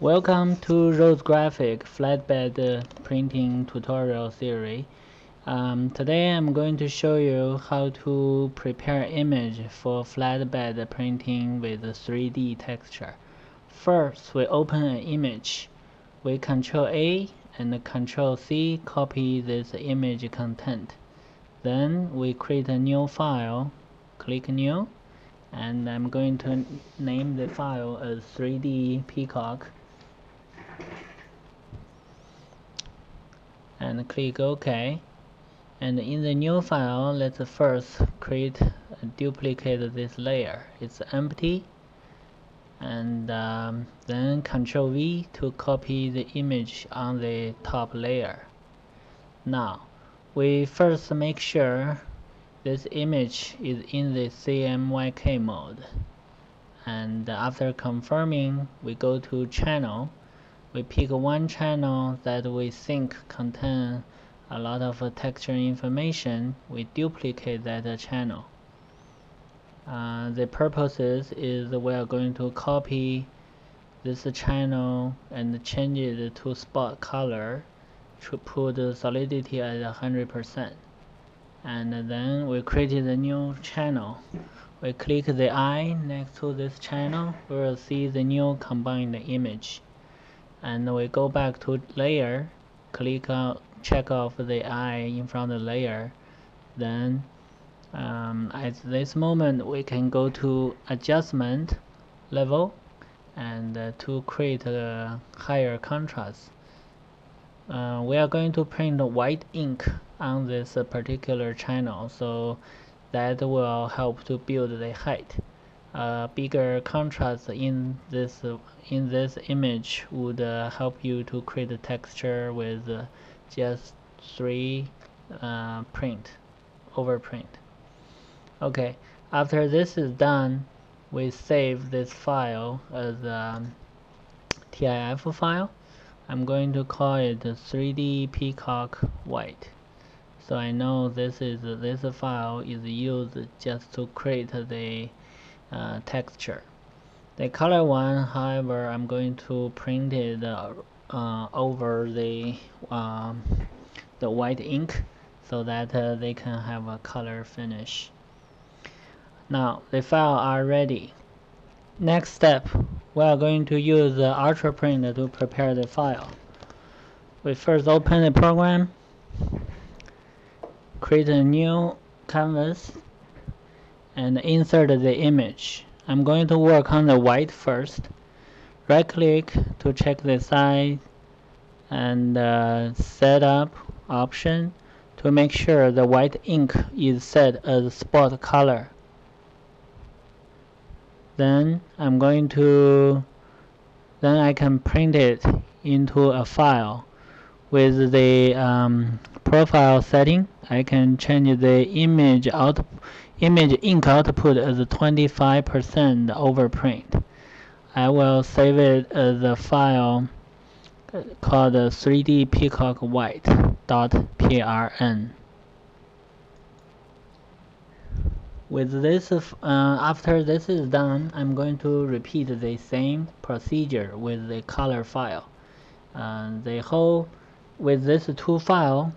Welcome to Rose Graphic flatbed printing tutorial series. Um, today I'm going to show you how to prepare image for flatbed printing with 3D texture. First, we open an image. We Control A and Control C copy this image content. Then we create a new file. Click New and I'm going to name the file as 3D Peacock and click OK. And in the new file let's first create duplicate this layer. It's empty. And um, then control V to copy the image on the top layer. Now we first make sure this image is in the CMYK mode. And after confirming we go to channel we pick one channel that we think contain a lot of texture information. We duplicate that channel. Uh, the purposes is we are going to copy this channel and change it to spot color to put the solidity at 100% and then we created a new channel. We click the eye next to this channel. We will see the new combined image and we go back to layer click on check off the eye in front of the layer. Then um, at this moment we can go to adjustment level and uh, to create a higher contrast. Uh, we are going to print white ink on this particular channel so that will help to build the height a bigger contrast in this uh, in this image would uh, help you to create a texture with uh, just three uh, print overprint. Okay after this is done we save this file as a um, TIFF file. I'm going to call it 3D Peacock White. So I know this is this file is used just to create the uh, texture. The color one, however, I'm going to print it uh, uh, over the um, the white ink so that uh, they can have a color finish. Now the file are ready. Next step, we are going to use the Ultra Print to prepare the file. We first open the program, create a new canvas and insert the image. I'm going to work on the white first. Right click to check the size and uh, set up option to make sure the white ink is set as spot color. Then I'm going to then I can print it into a file with the um, profile setting I can change the image out image ink output as 25% overprint. I will save it as a file called 3D Peacock White .prn. With this, uh, after this is done, I'm going to repeat the same procedure with the color file. Uh, the whole with this two file,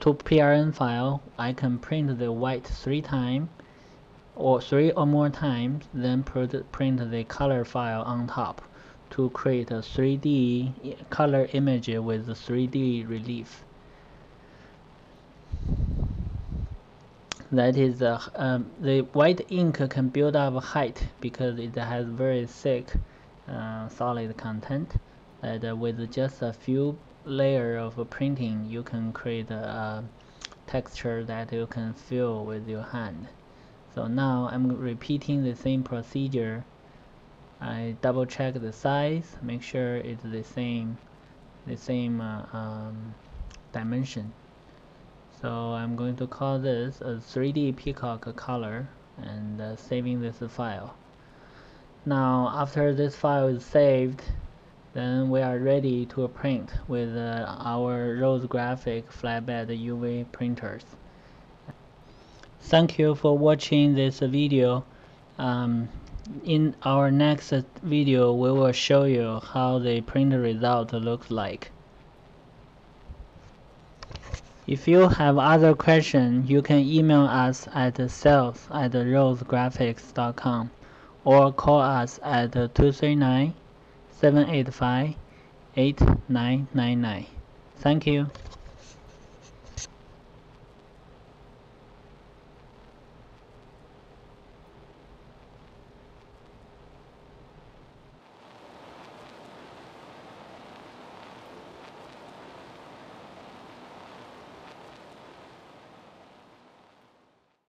two PRN file, I can print the white three times or three or more times then print the color file on top to create a 3D color image with 3D relief. That is uh, um, the white ink can build up height because it has very thick uh, solid content and uh, with just a few layer of printing you can create a, texture that you can feel with your hand. So now I'm repeating the same procedure. I double check the size make sure it's the same the same uh, um, dimension. So I'm going to call this a 3D peacock color and uh, saving this file. Now after this file is saved then we are ready to print with uh, our Rose Graphic flatbed UV printers Thank you for watching this video. Um, in our next video we will show you how the print result looks like if you have other questions you can email us at sales at rosegraphics.com or call us at 239 785 8999 thank you